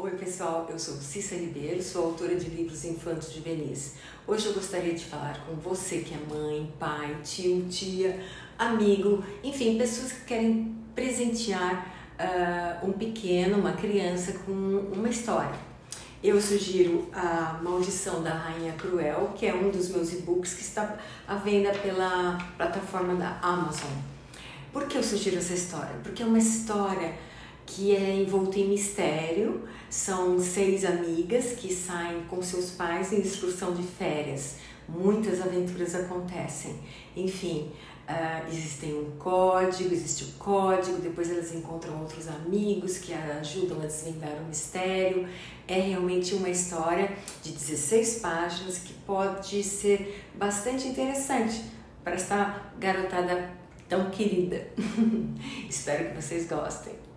Oi pessoal, eu sou Cissa Ribeiro, sou autora de livros infantos juvenis. Hoje eu gostaria de falar com você que é mãe, pai, tio, tia, amigo, enfim, pessoas que querem presentear uh, um pequeno, uma criança com uma história. Eu sugiro a Maldição da Rainha Cruel, que é um dos meus e-books que está à venda pela plataforma da Amazon. Por que eu sugiro essa história? Porque é uma história que é envolto em mistério. São seis amigas que saem com seus pais em excursão de férias. Muitas aventuras acontecem. Enfim, uh, existem um código, existe o código, depois elas encontram outros amigos que ajudam a desvendar o mistério. É realmente uma história de 16 páginas que pode ser bastante interessante para esta garotada tão querida. Espero que vocês gostem.